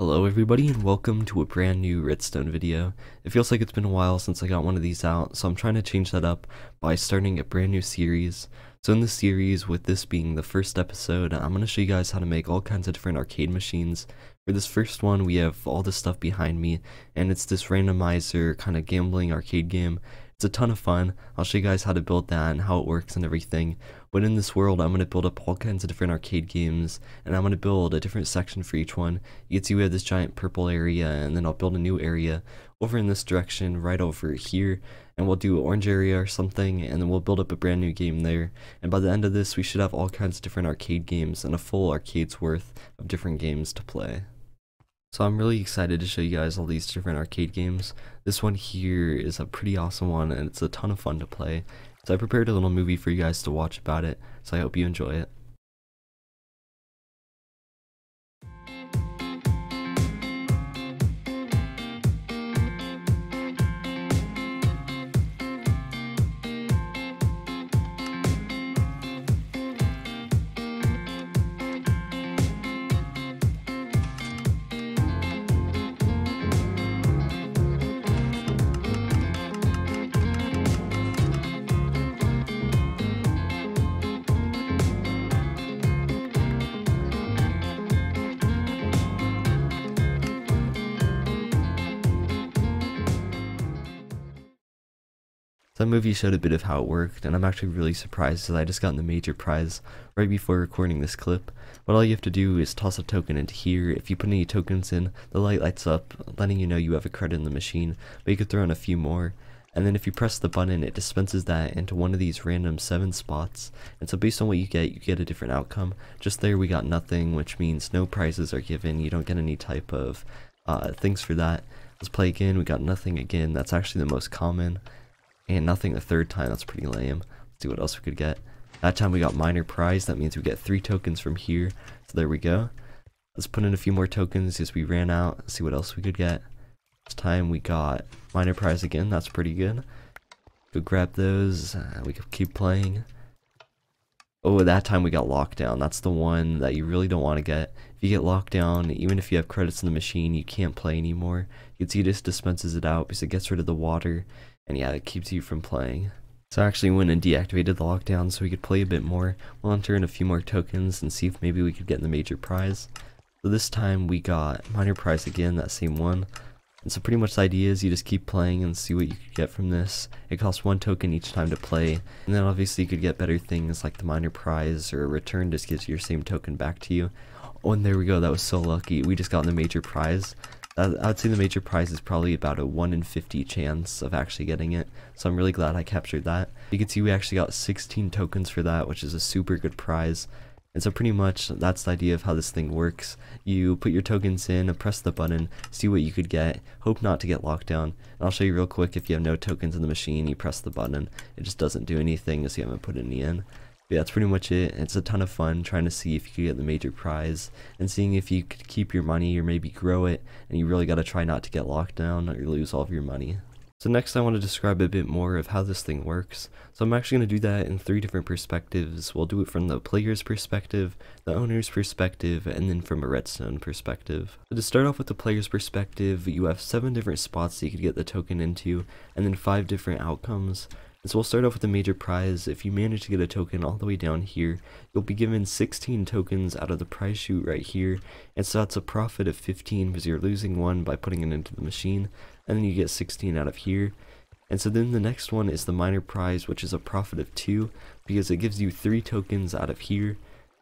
Hello everybody and welcome to a brand new redstone video. It feels like it's been a while since I got one of these out, so I'm trying to change that up by starting a brand new series. So in this series, with this being the first episode, I'm going to show you guys how to make all kinds of different arcade machines. For this first one, we have all this stuff behind me, and it's this randomizer kind of gambling arcade game. It's a ton of fun. I'll show you guys how to build that and how it works and everything. But in this world, I'm going to build up all kinds of different arcade games, and I'm going to build a different section for each one. You can see we have this giant purple area, and then I'll build a new area over in this direction, right over here, and we'll do orange area or something, and then we'll build up a brand new game there. And by the end of this, we should have all kinds of different arcade games and a full arcade's worth of different games to play. So I'm really excited to show you guys all these different arcade games. This one here is a pretty awesome one and it's a ton of fun to play. So I prepared a little movie for you guys to watch about it, so I hope you enjoy it. Movie showed a bit of how it worked, and I'm actually really surprised that I just got the major prize right before recording this clip. But all you have to do is toss a token into here. If you put any tokens in, the light lights up, letting you know you have a credit in the machine, but you could throw in a few more. And then if you press the button, it dispenses that into one of these random 7 spots. And so based on what you get, you get a different outcome. Just there we got nothing, which means no prizes are given. You don't get any type of uh, things for that. Let's play again, we got nothing again. That's actually the most common. And nothing the third time, that's pretty lame. Let's see what else we could get. That time we got minor prize, that means we get three tokens from here. So there we go. Let's put in a few more tokens as we ran out. Let's see what else we could get. This time we got minor prize again, that's pretty good. Go grab those, uh, we keep playing. Oh, that time we got lockdown. That's the one that you really don't want to get. If you get locked down, even if you have credits in the machine, you can't play anymore. You can see it just dispenses it out because it gets rid of the water and yeah, it keeps you from playing. So I actually went and deactivated the lockdown so we could play a bit more. We'll enter in a few more tokens and see if maybe we could get the major prize. So this time we got minor prize again, that same one. And so pretty much the idea is you just keep playing and see what you could get from this. It costs one token each time to play. And then obviously you could get better things like the minor prize or a return just gives your same token back to you. Oh, and there we go. That was so lucky. We just got the major prize. I would say the major prize is probably about a 1 in 50 chance of actually getting it, so I'm really glad I captured that. You can see we actually got 16 tokens for that, which is a super good prize. And so pretty much that's the idea of how this thing works. You put your tokens in, press the button, see what you could get, hope not to get locked down. And I'll show you real quick if you have no tokens in the machine, you press the button. It just doesn't do anything as you haven't put any in. But yeah, that's pretty much it. It's a ton of fun trying to see if you could get the major prize and seeing if you could keep your money or maybe grow it. And you really got to try not to get locked down or lose all of your money. So next I want to describe a bit more of how this thing works. So I'm actually going to do that in three different perspectives. We'll do it from the player's perspective, the owner's perspective, and then from a redstone perspective. So to start off with the player's perspective, you have seven different spots that you could get the token into, and then five different outcomes. So we'll start off with the major prize. If you manage to get a token all the way down here, you'll be given 16 tokens out of the prize chute right here. And so that's a profit of 15 because you're losing one by putting it into the machine. And then you get 16 out of here. And so then the next one is the minor prize, which is a profit of 2 because it gives you 3 tokens out of here.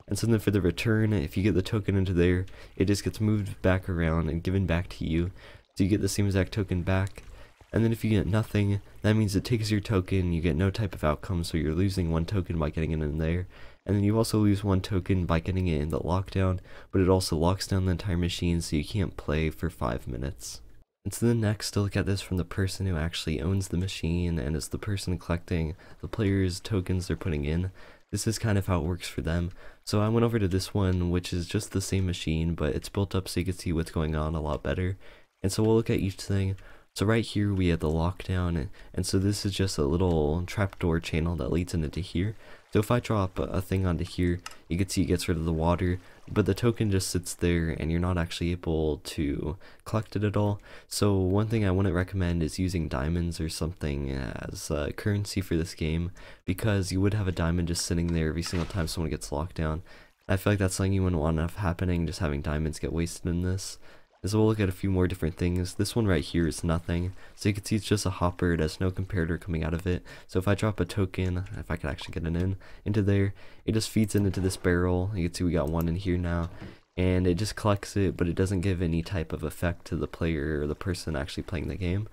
And so then for the return, if you get the token into there, it just gets moved back around and given back to you. So you get the same exact token back. And then if you get nothing, that means it takes your token, you get no type of outcome, so you're losing one token by getting it in there. And then you also lose one token by getting it in the lockdown, but it also locks down the entire machine so you can't play for 5 minutes. And so then next to look at this from the person who actually owns the machine and is the person collecting the player's tokens they're putting in, this is kind of how it works for them. So I went over to this one, which is just the same machine, but it's built up so you can see what's going on a lot better. And so we'll look at each thing. So right here we have the lockdown, and, and so this is just a little trapdoor channel that leads into here. So if I drop a thing onto here, you can see it gets rid of the water, but the token just sits there and you're not actually able to collect it at all. So one thing I wouldn't recommend is using diamonds or something as currency for this game, because you would have a diamond just sitting there every single time someone gets locked down. I feel like that's something you wouldn't want enough happening, just having diamonds get wasted in this. So we'll look at a few more different things. This one right here is nothing. So you can see it's just a hopper. It has no comparator coming out of it. So if I drop a token, if I could actually get it in, into there, it just feeds it into this barrel. You can see we got one in here now. And it just collects it, but it doesn't give any type of effect to the player or the person actually playing the game.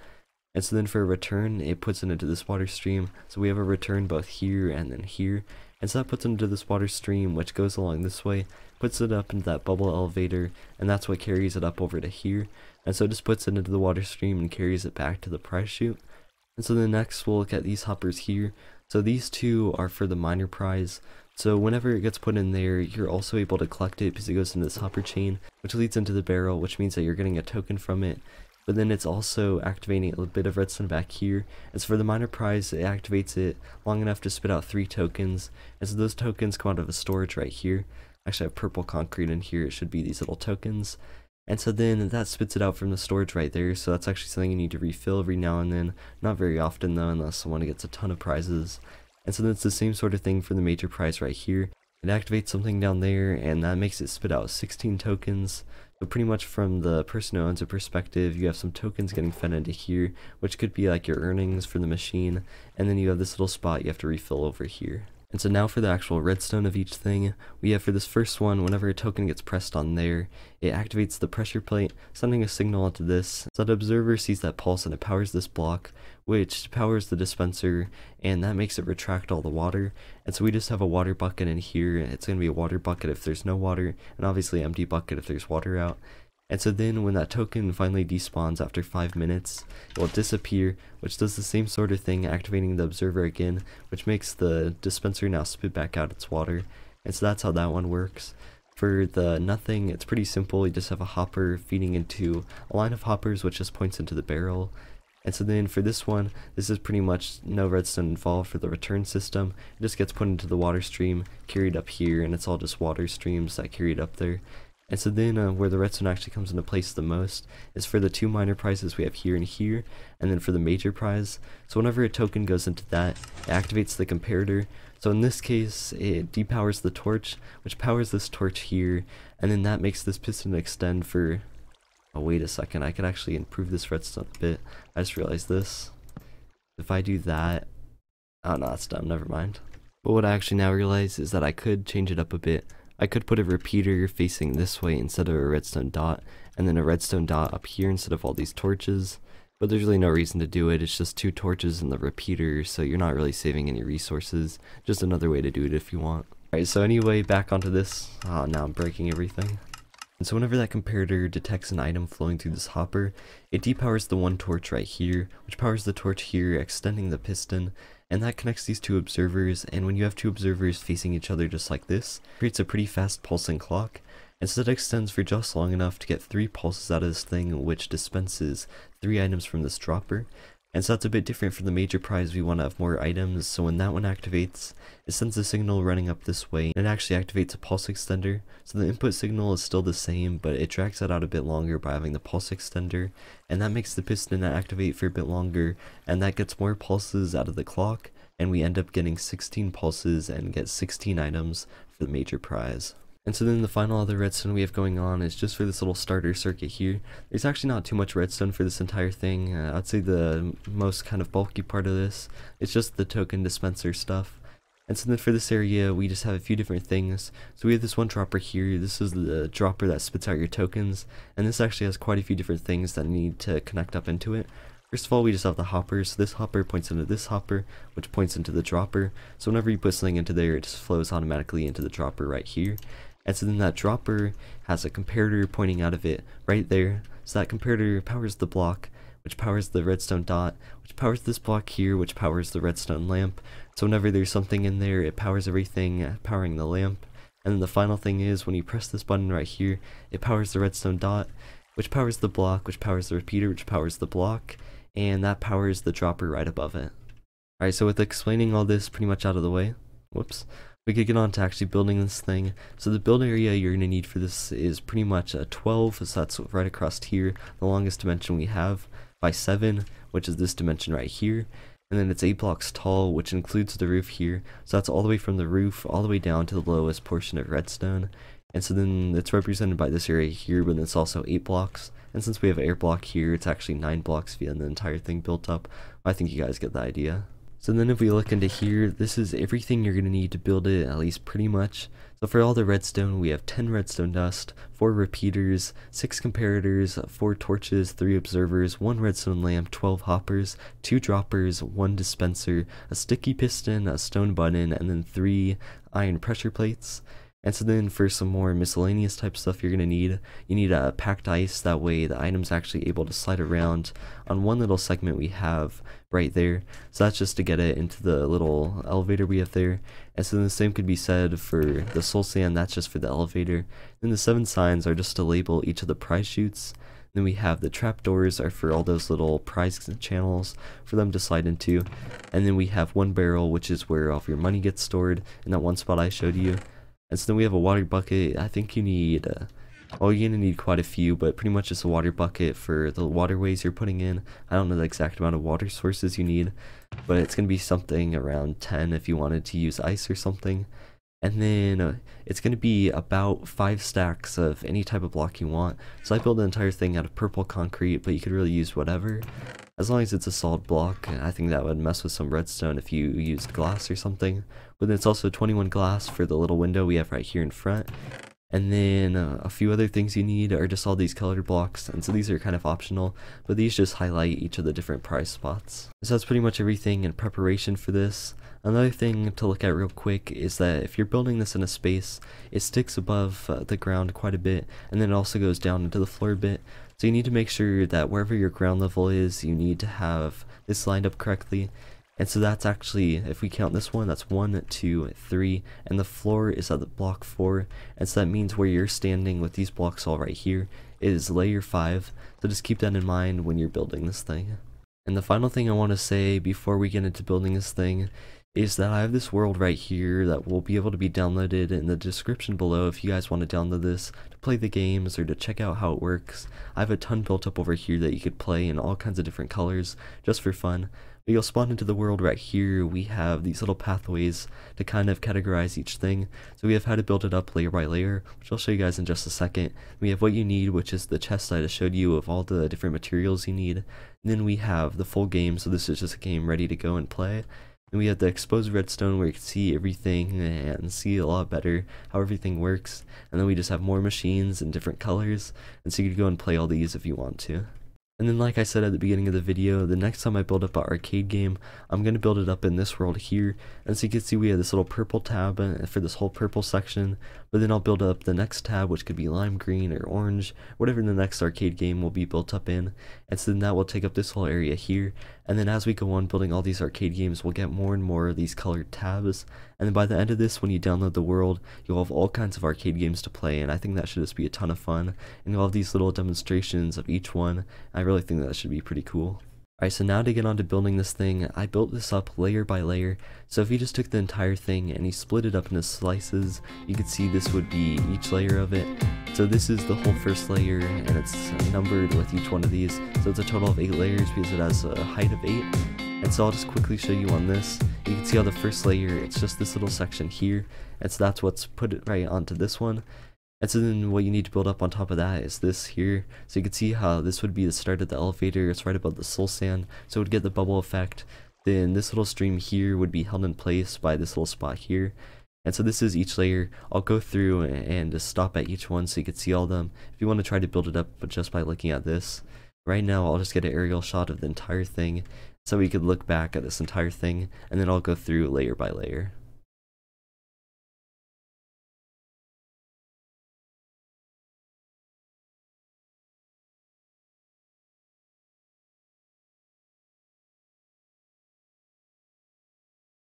And so then for a return, it puts it into this water stream. So we have a return both here and then here. And so that puts it into this water stream, which goes along this way puts it up into that bubble elevator, and that's what carries it up over to here. And so it just puts it into the water stream and carries it back to the prize chute. And so the next we'll look at these hoppers here. So these two are for the minor prize. So whenever it gets put in there, you're also able to collect it because it goes into this hopper chain, which leads into the barrel, which means that you're getting a token from it. But then it's also activating a bit of redstone back here. As for the minor prize, it activates it long enough to spit out three tokens. And so those tokens come out of a storage right here. Actually, I have purple concrete in here. It should be these little tokens. And so then that spits it out from the storage right there. So that's actually something you need to refill every now and then. Not very often though, unless someone gets a ton of prizes. And so that's the same sort of thing for the major prize right here. It activates something down there and that makes it spit out 16 tokens. So pretty much from the person who owns a perspective, you have some tokens getting fed into here, which could be like your earnings for the machine. And then you have this little spot you have to refill over here. And so now for the actual redstone of each thing, we have for this first one, whenever a token gets pressed on there, it activates the pressure plate, sending a signal onto this, so that observer sees that pulse and it powers this block, which powers the dispenser, and that makes it retract all the water. And so we just have a water bucket in here, it's going to be a water bucket if there's no water, and obviously empty bucket if there's water out. And so then when that token finally despawns after 5 minutes, it will disappear, which does the same sort of thing, activating the observer again, which makes the dispenser now spit back out its water. And so that's how that one works. For the nothing, it's pretty simple, you just have a hopper feeding into a line of hoppers which just points into the barrel. And so then for this one, this is pretty much no redstone involved for the return system. It just gets put into the water stream, carried up here, and it's all just water streams that carried up there. And so then uh, where the redstone actually comes into place the most is for the two minor prizes we have here and here, and then for the major prize. So whenever a token goes into that, it activates the comparator. So in this case, it depowers the torch, which powers this torch here, and then that makes this piston extend for... Oh, wait a second, I could actually improve this redstone a bit. I just realized this. If I do that... Oh, no, that's dumb, never mind. But what I actually now realize is that I could change it up a bit I could put a repeater facing this way instead of a redstone dot, and then a redstone dot up here instead of all these torches. But there's really no reason to do it, it's just two torches and the repeater, so you're not really saving any resources. Just another way to do it if you want. Alright, so anyway, back onto this. Ah, now I'm breaking everything. And so whenever that comparator detects an item flowing through this hopper, it depowers the one torch right here, which powers the torch here, extending the piston, and that connects these two observers, and when you have two observers facing each other just like this, creates a pretty fast pulsing clock, and so that extends for just long enough to get three pulses out of this thing, which dispenses three items from this dropper, and so that's a bit different from the major prize, we want to have more items, so when that one activates, it sends a signal running up this way, and it actually activates a pulse extender, so the input signal is still the same, but it drags that out a bit longer by having the pulse extender, and that makes the piston activate for a bit longer, and that gets more pulses out of the clock, and we end up getting 16 pulses and get 16 items for the major prize. And so then the final other redstone we have going on is just for this little starter circuit here. There's actually not too much redstone for this entire thing. Uh, I'd say the most kind of bulky part of this is just the token dispenser stuff. And so then for this area, we just have a few different things. So we have this one dropper here. This is the dropper that spits out your tokens. And this actually has quite a few different things that need to connect up into it. First of all, we just have the hoppers. So this hopper points into this hopper, which points into the dropper. So whenever you put something into there, it just flows automatically into the dropper right here. And so then that dropper has a comparator pointing out of it right there. So that comparator powers the block, which powers the redstone dot, which powers this block here, which powers the redstone lamp. So whenever there's something in there, it powers everything, uh, powering the lamp. And then the final thing is when you press this button right here, it powers the redstone dot, which powers the block, which powers the repeater, which powers the block, and that powers the dropper right above it. Alright, so with explaining all this pretty much out of the way, whoops, we could get on to actually building this thing. So the build area you're going to need for this is pretty much a 12, so that's right across here, the longest dimension we have, by 7, which is this dimension right here. And then it's 8 blocks tall, which includes the roof here. So that's all the way from the roof, all the way down to the lowest portion of redstone. And so then it's represented by this area here, but it's also 8 blocks. And since we have air block here, it's actually 9 blocks via the entire thing built up. I think you guys get the idea. So then if we look into here, this is everything you're going to need to build it, at least pretty much. So for all the redstone, we have 10 redstone dust, 4 repeaters, 6 comparators, 4 torches, 3 observers, 1 redstone lamp, 12 hoppers, 2 droppers, 1 dispenser, a sticky piston, a stone button, and then 3 iron pressure plates. And so then for some more miscellaneous type stuff you're going to need, you need a packed ice, that way the item's actually able to slide around on one little segment we have right there. So that's just to get it into the little elevator we have there. And so then the same could be said for the soul sand, that's just for the elevator. Then the seven signs are just to label each of the prize chutes. Then we have the trapdoors are for all those little prize channels for them to slide into. And then we have one barrel, which is where all of your money gets stored in that one spot I showed you. And so then we have a water bucket. I think you need, uh, well, you're going to need quite a few, but pretty much just a water bucket for the waterways you're putting in. I don't know the exact amount of water sources you need, but it's going to be something around 10 if you wanted to use ice or something. And then uh, it's going to be about 5 stacks of any type of block you want. So I built the entire thing out of purple concrete, but you could really use whatever. As long as it's a solid block, I think that would mess with some redstone if you used glass or something. But then it's also 21 glass for the little window we have right here in front. And then uh, a few other things you need are just all these colored blocks, and so these are kind of optional, but these just highlight each of the different prize spots. So that's pretty much everything in preparation for this. Another thing to look at real quick is that if you're building this in a space, it sticks above uh, the ground quite a bit, and then it also goes down into the floor a bit, so you need to make sure that wherever your ground level is, you need to have this lined up correctly. And so that's actually, if we count this one, that's one, two, three, and the floor is at the block four. And so that means where you're standing with these blocks all right here is layer five. So just keep that in mind when you're building this thing. And the final thing I want to say before we get into building this thing is that I have this world right here that will be able to be downloaded in the description below if you guys want to download this to play the games or to check out how it works. I have a ton built up over here that you could play in all kinds of different colors just for fun. You'll spawn into the world right here. We have these little pathways to kind of categorize each thing. So we have how to build it up layer by layer, which I'll show you guys in just a second. We have what you need, which is the chest I just showed you of all the different materials you need. And then we have the full game, so this is just a game ready to go and play. And we have the exposed redstone where you can see everything and see a lot better how everything works. And then we just have more machines and different colors. And so you can go and play all these if you want to. And then like I said at the beginning of the video, the next time I build up an arcade game, I'm going to build it up in this world here. And so you can see we have this little purple tab uh, for this whole purple section. But then I'll build up the next tab, which could be lime green or orange, whatever the next arcade game will be built up in. And so then that will take up this whole area here. And then as we go on building all these arcade games, we'll get more and more of these colored tabs. And then by the end of this, when you download the world, you'll have all kinds of arcade games to play. And I think that should just be a ton of fun. And you'll have these little demonstrations of each one. I really think that should be pretty cool. Alright, so now to get on to building this thing, I built this up layer by layer. So if you just took the entire thing and you split it up into slices, you could see this would be each layer of it. So this is the whole first layer, and it's numbered with each one of these. So it's a total of 8 layers because it has a height of 8. And so I'll just quickly show you on this. You can see on the first layer, it's just this little section here. And so that's what's put right onto this one. And so then what you need to build up on top of that is this here. So you can see how this would be the start of the elevator. It's right above the soul sand. So it would get the bubble effect. Then this little stream here would be held in place by this little spot here. And so this is each layer. I'll go through and just stop at each one so you can see all them. If you want to try to build it up but just by looking at this. Right now I'll just get an aerial shot of the entire thing. So we could look back at this entire thing. And then I'll go through layer by layer.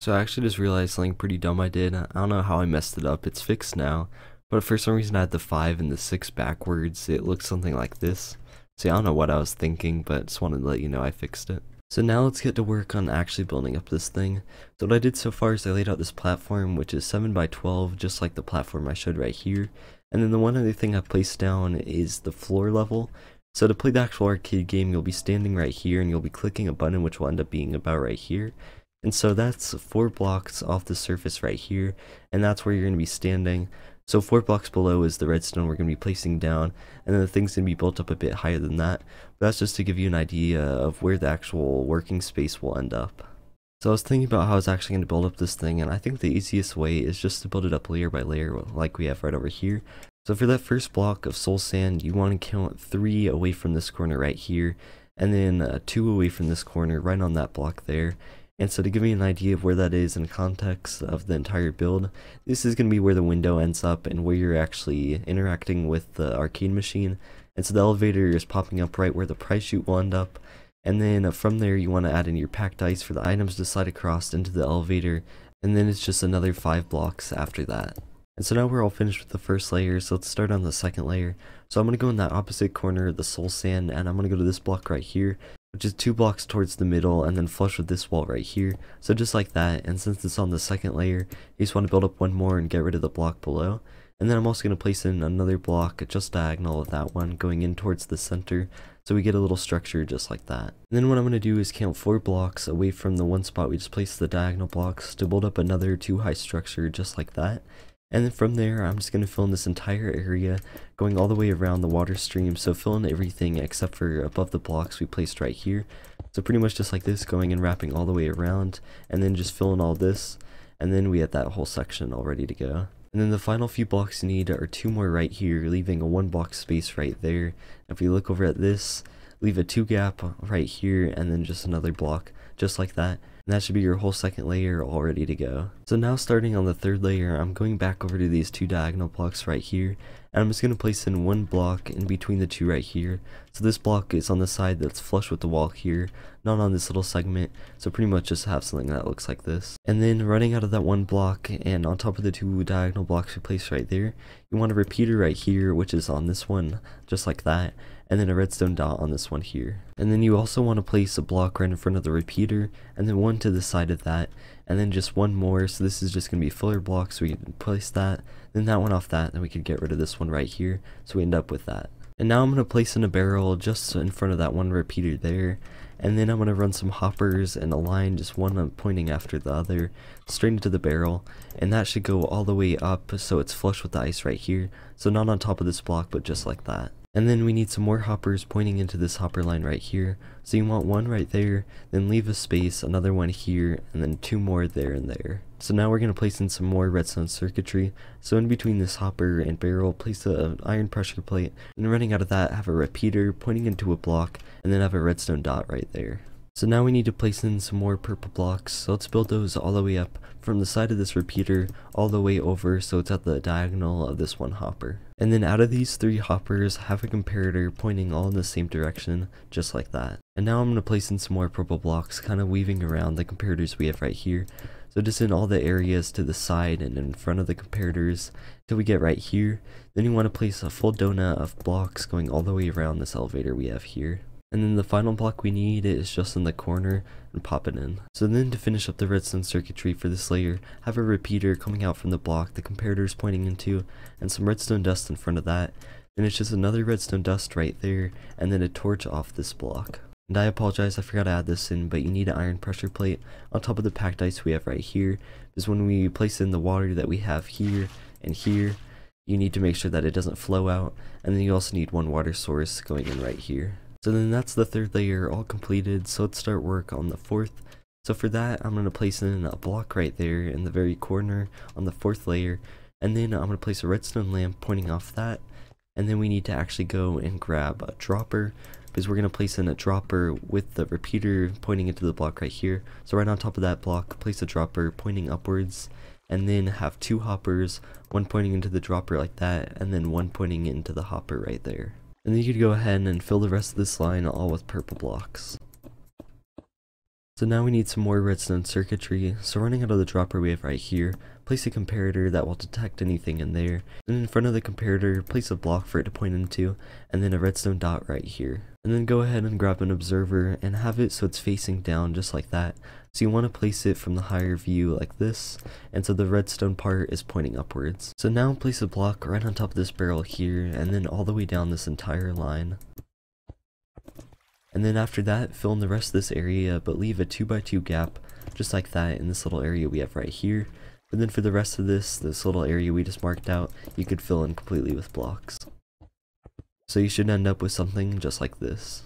So I actually just realized something pretty dumb I did. I don't know how I messed it up. It's fixed now. But for some reason I had the 5 and the 6 backwards. It looks something like this. See, I don't know what I was thinking, but just wanted to let you know I fixed it. So now let's get to work on actually building up this thing. So what I did so far is I laid out this platform which is 7 by 12 just like the platform I showed right here. And then the one other thing I placed down is the floor level. So to play the actual arcade game you'll be standing right here and you'll be clicking a button which will end up being about right here. And so that's four blocks off the surface right here and that's where you're going to be standing. So four blocks below is the redstone we're going to be placing down, and then the thing's going to be built up a bit higher than that. But that's just to give you an idea of where the actual working space will end up. So I was thinking about how I was actually going to build up this thing, and I think the easiest way is just to build it up layer by layer like we have right over here. So for that first block of soul sand, you want to count three away from this corner right here, and then uh, two away from this corner right on that block there, and so to give you an idea of where that is in context of the entire build, this is going to be where the window ends up and where you're actually interacting with the arcade machine. And so the elevator is popping up right where the prize chute will end up. And then from there you want to add in your packed ice for the items to slide across into the elevator. And then it's just another 5 blocks after that. And so now we're all finished with the first layer, so let's start on the second layer. So I'm going to go in that opposite corner, of the soul sand, and I'm going to go to this block right here which is two blocks towards the middle and then flush with this wall right here. So just like that, and since it's on the second layer, you just want to build up one more and get rid of the block below. And then I'm also going to place in another block just diagonal of that one going in towards the center so we get a little structure just like that. And then what I'm going to do is count four blocks away from the one spot we just placed the diagonal blocks to build up another two high structure just like that. And then from there, I'm just going to fill in this entire area, going all the way around the water stream, so fill in everything except for above the blocks we placed right here. So pretty much just like this, going and wrapping all the way around, and then just fill in all this, and then we have that whole section all ready to go. And then the final few blocks you need are two more right here, leaving a one block space right there. If we look over at this, leave a two gap right here, and then just another block, just like that. And that should be your whole second layer all ready to go. So now starting on the third layer, I'm going back over to these two diagonal blocks right here. And I'm just going to place in one block in between the two right here. So this block is on the side that's flush with the wall here, not on this little segment. So pretty much just have something that looks like this. And then running out of that one block and on top of the two diagonal blocks we placed right there, you want a repeater right here, which is on this one, just like that and then a redstone dot on this one here. And then you also want to place a block right in front of the repeater, and then one to the side of that, and then just one more, so this is just going to be filler block, so we can place that, then that one off that, then we can get rid of this one right here, so we end up with that. And now I'm going to place in a barrel just in front of that one repeater there, and then I'm going to run some hoppers and a line, just one pointing after the other, straight into the barrel, and that should go all the way up so it's flush with the ice right here, so not on top of this block, but just like that. And then we need some more hoppers pointing into this hopper line right here. So you want one right there, then leave a space, another one here, and then two more there and there. So now we're going to place in some more redstone circuitry. So in between this hopper and barrel, place an iron pressure plate, and running out of that, have a repeater pointing into a block, and then have a redstone dot right there. So now we need to place in some more purple blocks, so let's build those all the way up from the side of this repeater all the way over so it's at the diagonal of this one hopper. And then out of these three hoppers, have a comparator pointing all in the same direction, just like that. And now I'm going to place in some more purple blocks, kind of weaving around the comparators we have right here. So just in all the areas to the side and in front of the comparators till we get right here. Then you want to place a full donut of blocks going all the way around this elevator we have here. And then the final block we need is just in the corner and pop it in. So then to finish up the redstone circuitry for this layer, have a repeater coming out from the block the comparator is pointing into, and some redstone dust in front of that. Then it's just another redstone dust right there, and then a torch off this block. And I apologize, I forgot to add this in, but you need an iron pressure plate on top of the packed ice we have right here. Because when we place in the water that we have here and here, you need to make sure that it doesn't flow out, and then you also need one water source going in right here. So then that's the third layer all completed, so let's start work on the fourth. So for that, I'm going to place in a block right there in the very corner on the fourth layer, and then I'm going to place a redstone lamp pointing off that, and then we need to actually go and grab a dropper, because we're going to place in a dropper with the repeater pointing into the block right here. So right on top of that block, place a dropper pointing upwards, and then have two hoppers, one pointing into the dropper like that, and then one pointing into the hopper right there. And then you could go ahead and fill the rest of this line all with purple blocks. So now we need some more redstone circuitry, so running out of the dropper we have right here, place a comparator that will detect anything in there, and in front of the comparator, place a block for it to point into, and then a redstone dot right here. And then go ahead and grab an observer and have it so it's facing down just like that. So you want to place it from the higher view like this, and so the redstone part is pointing upwards. So now place a block right on top of this barrel here, and then all the way down this entire line. And then after that, fill in the rest of this area, but leave a 2x2 gap, just like that in this little area we have right here. But then for the rest of this, this little area we just marked out, you could fill in completely with blocks. So you should end up with something just like this.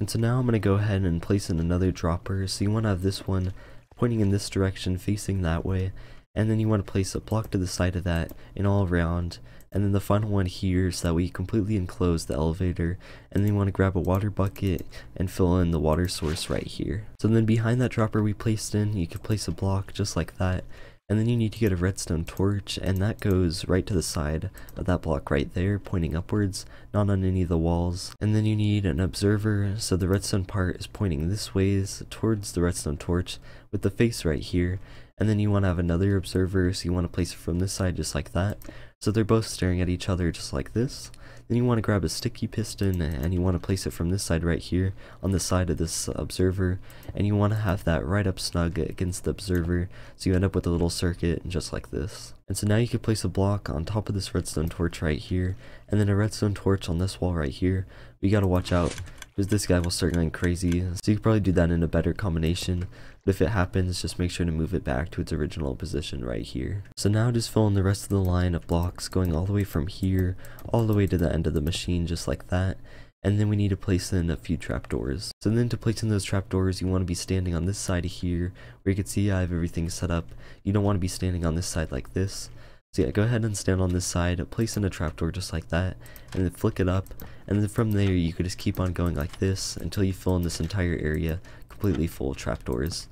And so now I'm going to go ahead and place in another dropper, so you want to have this one pointing in this direction facing that way, and then you want to place a block to the side of that and all around, and then the final one here so that we completely enclose the elevator, and then you want to grab a water bucket and fill in the water source right here. So then behind that dropper we placed in, you could place a block just like that, and then you need to get a redstone torch, and that goes right to the side of that block right there, pointing upwards, not on any of the walls. And then you need an observer, so the redstone part is pointing this ways towards the redstone torch, with the face right here. And then you want to have another observer, so you want to place it from this side just like that. So they're both staring at each other just like this. Then you want to grab a sticky piston and you want to place it from this side right here on the side of this observer and you want to have that right up snug against the observer so you end up with a little circuit just like this. And so now you can place a block on top of this redstone torch right here and then a redstone torch on this wall right here. But you gotta watch out because this guy will start going crazy so you could probably do that in a better combination but if it happens, just make sure to move it back to its original position right here. So now just fill in the rest of the line of blocks going all the way from here, all the way to the end of the machine just like that. And then we need to place in a few trapdoors. So then to place in those trapdoors, you want to be standing on this side of here, where you can see I have everything set up. You don't want to be standing on this side like this. So yeah, go ahead and stand on this side, place in a trapdoor just like that, and then flick it up, and then from there you could just keep on going like this until you fill in this entire area completely full of trapdoors.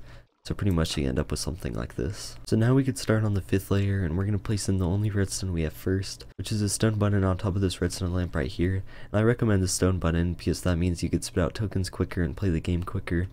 So pretty much you end up with something like this. So now we could start on the fifth layer and we're going to place in the only redstone we have first, which is a stone button on top of this redstone lamp right here. And I recommend the stone button because that means you could spit out tokens quicker and play the game quicker.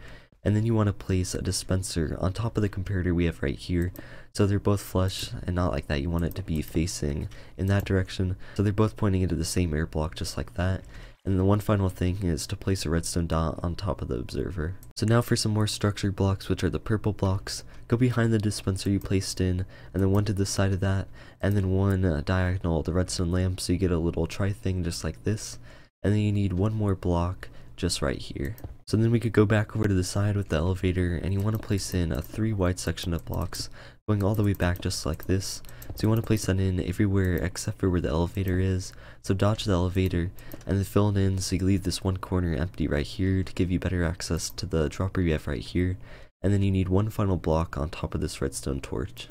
And then you want to place a dispenser on top of the comparator we have right here. So they're both flush and not like that. You want it to be facing in that direction. So they're both pointing into the same air block just like that. And the one final thing is to place a redstone dot on top of the observer. So now for some more structured blocks, which are the purple blocks. Go behind the dispenser you placed in, and then one to the side of that, and then one uh, diagonal, the redstone lamp, so you get a little tri thing just like this. And then you need one more block just right here. So then we could go back over to the side with the elevator, and you want to place in a three wide section of blocks, going all the way back just like this. So you want to place that in everywhere except for where the elevator is. So dodge the elevator, and then fill it in so you leave this one corner empty right here to give you better access to the dropper you have right here. And then you need one final block on top of this redstone torch.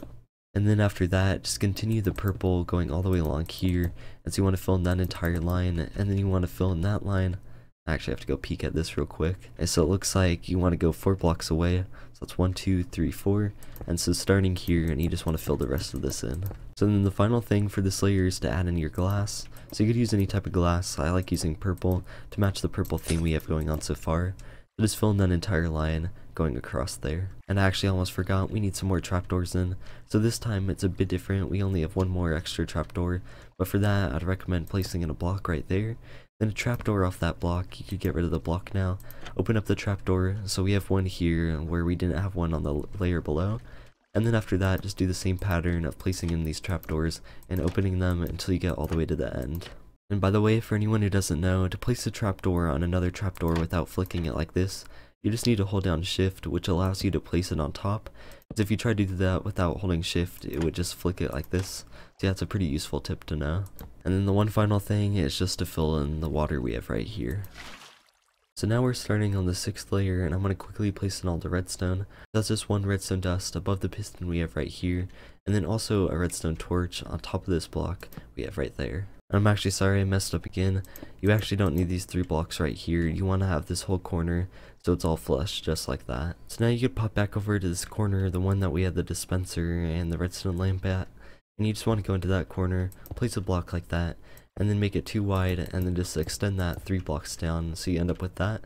And then after that, just continue the purple going all the way along here. And so you want to fill in that entire line, and then you want to fill in that line, I actually have to go peek at this real quick. And so it looks like you want to go four blocks away. So that's one, two, three, four. And so starting here, and you just want to fill the rest of this in. So then the final thing for this layer is to add in your glass. So you could use any type of glass. I like using purple to match the purple theme we have going on so far. So just fill in that entire line going across there. And I actually almost forgot, we need some more trapdoors in. So this time it's a bit different, we only have one more extra trapdoor. But for that, I'd recommend placing in a block right there. Then a trapdoor off that block, you could get rid of the block now. Open up the trapdoor, so we have one here where we didn't have one on the layer below. And then after that, just do the same pattern of placing in these trapdoors and opening them until you get all the way to the end. And by the way, for anyone who doesn't know, to place a trapdoor on another trapdoor without flicking it like this, you just need to hold down shift, which allows you to place it on top. Because if you try to do that without holding shift, it would just flick it like this. So yeah, that's a pretty useful tip to know. And then the one final thing is just to fill in the water we have right here. So now we're starting on the sixth layer and I'm going to quickly place in all the redstone. That's just one redstone dust above the piston we have right here and then also a redstone torch on top of this block we have right there. I'm actually sorry I messed up again. You actually don't need these three blocks right here. You want to have this whole corner so it's all flush just like that. So now you could pop back over to this corner, the one that we had the dispenser and the redstone lamp at. And you just want to go into that corner, place a block like that, and then make it two wide and then just extend that three blocks down so you end up with that.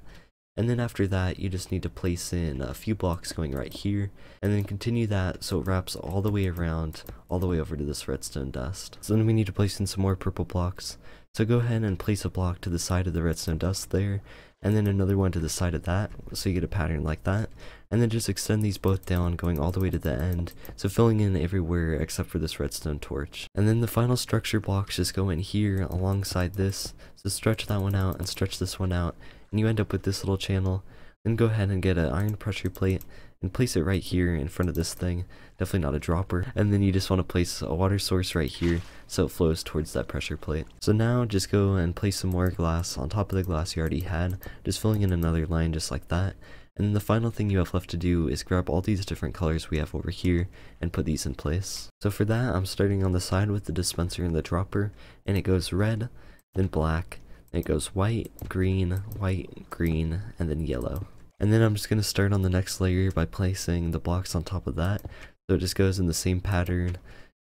And then after that, you just need to place in a few blocks going right here, and then continue that so it wraps all the way around, all the way over to this redstone dust. So then we need to place in some more purple blocks. So go ahead and place a block to the side of the redstone dust there, and then another one to the side of that, so you get a pattern like that. And then just extend these both down, going all the way to the end, so filling in everywhere except for this redstone torch. And then the final structure blocks just go in here alongside this, so stretch that one out and stretch this one out, and you end up with this little channel. Then go ahead and get an iron pressure plate, and place it right here in front of this thing. Definitely not a dropper. And then you just want to place a water source right here so it flows towards that pressure plate. So now just go and place some more glass on top of the glass you already had, just filling in another line just like that. And then the final thing you have left to do is grab all these different colors we have over here and put these in place. So for that, I'm starting on the side with the dispenser and the dropper, and it goes red, then black, it goes white, green, white, green, and then yellow. And then I'm just going to start on the next layer by placing the blocks on top of that. So it just goes in the same pattern.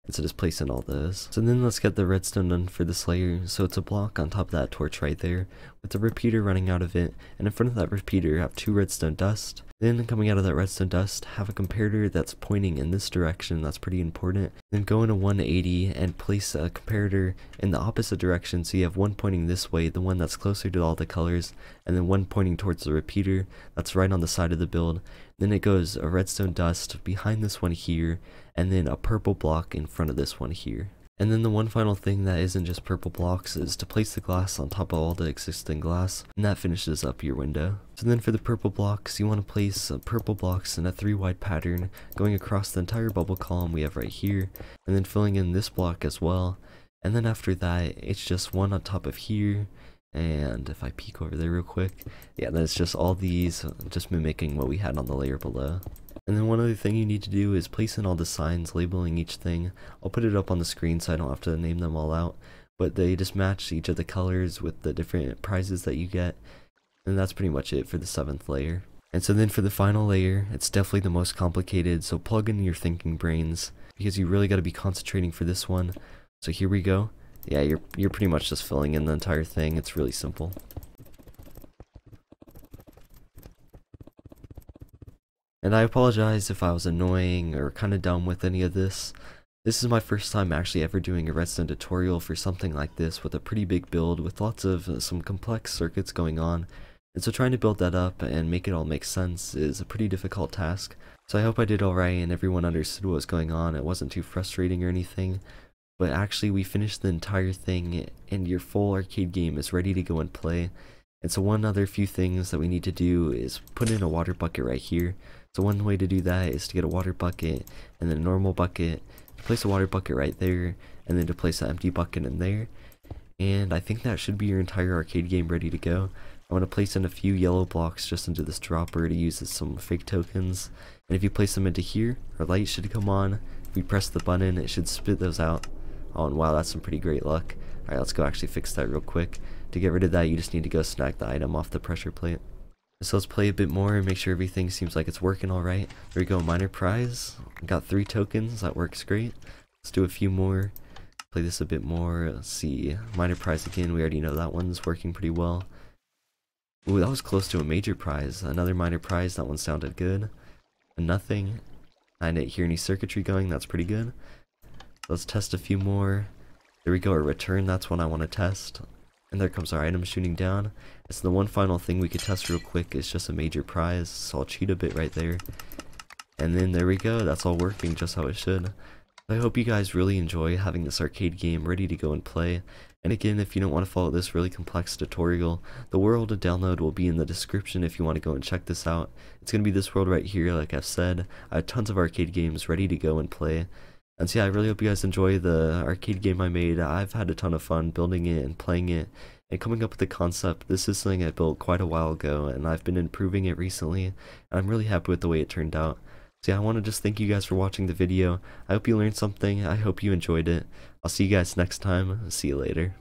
And so just placing all those. So then let's get the redstone done for this layer. So it's a block on top of that torch right there with the repeater running out of it. And in front of that repeater have two redstone dust. Then coming out of that redstone dust, have a comparator that's pointing in this direction, that's pretty important. Then go into 180 and place a comparator in the opposite direction so you have one pointing this way, the one that's closer to all the colors, and then one pointing towards the repeater that's right on the side of the build. Then it goes a redstone dust behind this one here, and then a purple block in front of this one here. And then the one final thing that isn't just purple blocks is to place the glass on top of all the existing glass, and that finishes up your window. So then for the purple blocks, you want to place purple blocks in a three wide pattern going across the entire bubble column we have right here, and then filling in this block as well. And then after that, it's just one on top of here, and if I peek over there real quick, yeah, then it's just all these, just mimicking what we had on the layer below. And then one other thing you need to do is place in all the signs labeling each thing. I'll put it up on the screen so I don't have to name them all out. But they just match each of the colors with the different prizes that you get. And that's pretty much it for the seventh layer. And so then for the final layer, it's definitely the most complicated, so plug in your thinking brains, because you really got to be concentrating for this one. So here we go. Yeah, you're, you're pretty much just filling in the entire thing, it's really simple. And I apologize if I was annoying or kind of dumb with any of this. This is my first time actually ever doing a redstone tutorial for something like this with a pretty big build with lots of uh, some complex circuits going on. And so trying to build that up and make it all make sense is a pretty difficult task. So I hope I did alright and everyone understood what was going on. It wasn't too frustrating or anything. But actually we finished the entire thing and your full arcade game is ready to go and play. And so one other few things that we need to do is put in a water bucket right here. So one way to do that is to get a water bucket and then a normal bucket, place a water bucket right there, and then to place an empty bucket in there. And I think that should be your entire arcade game ready to go. I'm going to place in a few yellow blocks just into this dropper to use as some fake tokens. And if you place them into here, our light should come on. If we press the button, it should spit those out. Oh, and wow, that's some pretty great luck. Alright, let's go actually fix that real quick. To get rid of that, you just need to go snag the item off the pressure plate. So let's play a bit more and make sure everything seems like it's working alright. There we go, minor prize. Got three tokens, that works great. Let's do a few more. Play this a bit more. Let's see, minor prize again, we already know that one's working pretty well. Ooh, that was close to a major prize. Another minor prize, that one sounded good. nothing. I didn't hear any circuitry going, that's pretty good. Let's test a few more. There we go, a return, that's one I want to test. And there comes our item shooting down. So the one final thing we could test real quick is just a major prize, so I'll cheat a bit right there. And then there we go, that's all working just how it should. I hope you guys really enjoy having this arcade game ready to go and play. And again, if you don't want to follow this really complex tutorial, the world to download will be in the description if you want to go and check this out. It's going to be this world right here, like I've said. I have tons of arcade games ready to go and play. And so yeah, I really hope you guys enjoy the arcade game I made. I've had a ton of fun building it and playing it and coming up with the concept. This is something I built quite a while ago and I've been improving it recently. And I'm really happy with the way it turned out. So yeah, I want to just thank you guys for watching the video. I hope you learned something. I hope you enjoyed it. I'll see you guys next time. See you later.